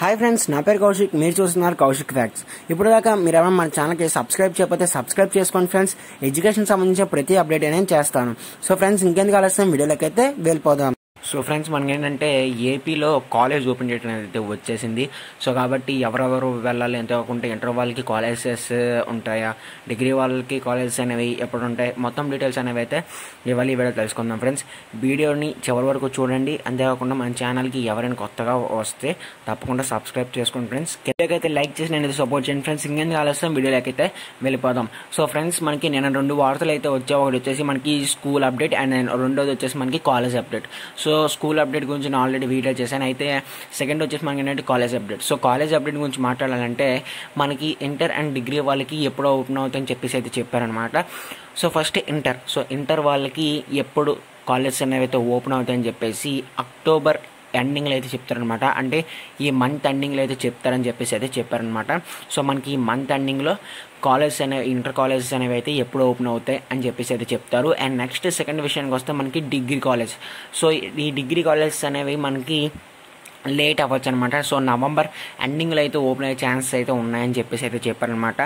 Hi friends నా పేరు కౌశిక్. మీరు చూస్తున్నారు కౌశిక్ ఫ్యాక్ట్స్ ఇప్పుడు దాకా మీరు ఎవరైనా మన ఛానల్కి సబ్స్క్రైబ్ చేయకపోతే సబ్స్క్రైబ్ చేసుకోండి ఫ్రెండ్స్ ఎడ్యుకేషన్ సంబంధించిన ప్రతి అప్డేట్ అనేది చేస్తాను. సో ఫ్రెండ్స్ ఇంకెందుకు ఆలస్యం? వీడియోలోకి అయితే వెళ్ళిపోదాం. సో ఫ్రెండ్స్ మనకి ఏంటంటే ఏపీలో కాలేజ్ ఓపెన్ చేయడం అయితే వచ్చేసింది. సో కాబట్టి ఎవరెవరు వెళ్ళాలి ఎంత కాకుండా ఇంటర్ వాళ్ళకి కాలేజెస్ uh, ఉంటాయా? డిగ్రీ వాళ్ళకి కాలేజెస్ అనేవి ఎప్పుడు ఉంటాయి? మొత్తం డీటెయిల్స్ అనేవి అయితే ఇవాళ ఈ వీడియో తెలుసుకుందాం ఫ్రెండ్స్ వీడియోని చివరి వరకు చూడండి. అంతేకాకుండా మన ఛానల్కి ఎవరైనా కొత్తగా వస్తే తప్పకుండా సబ్స్క్రైబ్ చేసుకోండి ఫ్రెండ్స్ అయితే లైక్ చేసి నేను సపోర్ట్ చేయండి ఫ్రెండ్స్ ఇంకెందుకు ఆలస్యం? వీడియోలోకి అయితే వెళ్ళిపోదాం. సో ఫ్రెండ్స్ మనకి నేను రెండు వార్తలు అయితే వచ్చాయి. ఒకటి వచ్చేసి మనకి స్కూల్ అప్డేట్ అండ్ రెండోది వచ్చేసి మనకి college update so so school update గురించి నేను ఆల్రెడీ వీడియో చేశాను. అయితే సెకండ్ వచ్చేసి మనకి ఏంటంటే college update. So college update గురించి మాట్లాడాలంటే మనకి ఇంటర్ అండ్ డిగ్రీ వాళ్ళకి ఎప్పుడో ఓపెన్ అవుతుందని చెప్పేసి అయితే చెప్పారనమాట so first inter. So inter వాళ్ళకి ఎప్పుడు కాలేజెస్ అనేవి అయితే ఓపెన్ అవుతాయని చెప్పేసి అక్టోబర్ ఎండింగ్లో అయితే చెప్తారనమాట అంటే ఈ మంత్ ఎండింగ్లో అయితే చెప్తారని చెప్పేసి అయితే చెప్పారనమాట సో మనకి ఈ మంత్ ఎండింగ్లో కాలేజెస్ అనేవి ఇంటర్ కాలేజెస్ అనేవి అయితే ఎప్పుడు ఓపెన్ అవుతాయి అని చెప్పేసి అయితే చెప్తారు. అండ్ నెక్స్ట్ సెకండ్ విషయానికి వస్తే మనకి డిగ్రీ కాలేజ్ సో ఈ డిగ్రీ కాలేజెస్ అనేవి మనకి లేట్ అవ్వచ్చు అనమాట సో నవంబర్ ఎండింగ్లో అయితే ఓపెన్ అయ్యే ఛాన్సెస్ అయితే ఉన్నాయని చెప్పేసి అయితే చెప్పారనమాట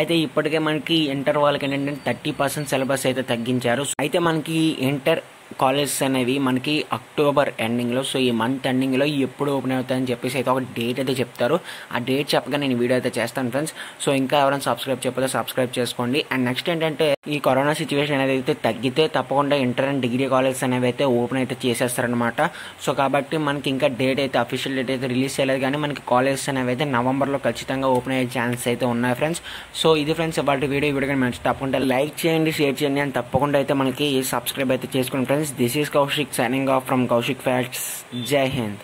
అయితే ఇప్పటికే మనకి ఇంటర్ వాళ్ళకి ఏంటంటే థర్టీ పర్సెంట్ సిలబస్ అయితే తగ్గించారు. అయితే మనకి ఇంటర్ కాలేజెస్ అనేవి మనకి అక్టోబర్ ఎండింగ్లో సో ఈ మంత్ ఎండింగ్లో ఎప్పుడు ఓపెన్ అవుతాయని చెప్పేసి అయితే ఒక డేట్ అయితే చెప్తారు. ఆ డేట్ చెప్పగా నేను వీడియో అయితే చేస్తాను ఫ్రెండ్స్. సో ఇంకా ఎవరైనా సబ్స్క్రైబ్ చెప్పితే సబ్స్క్రైబ్ చేసుకోండి. అండ్ నెక్స్ట్ ఏంటంటే ఈ కరోనా సిచ్యువేషన్ అనేది అయితే తగ్గితే తప్పకుండా ఇంటర్ అండ్ డిగ్రీ కాలేజెస్ అనేవి అయితే ఓపెన్ అయితే చేసేస్తారనమాట సో కాబట్టి మనకి ఇంకా డేట్ అయితే అఫీషియల్ డేట్ అయితే రిలీజ్ చేయలేదు. కానీ మనకి కాలేజెస్ అనేవి అయితే నవంబర్లో ఖచ్చితంగా ఓపెన్ అయ్యే ఛాన్సెస్ అయితే ఉన్నాయి ఫ్రెండ్స్. సో ఇది ఫ్రెండ్స్ వాటి వీడియో. వీడియో మంచి తప్పకుండా లైక్ చేయండి షేర్ చేయండి. అని తప్పకుండా అయితే మనకి సబ్స్క్రైబ్ అయితే చేసుకోండి friends. this is Kaushik signing off from Kaushik Facts. Jai Hind.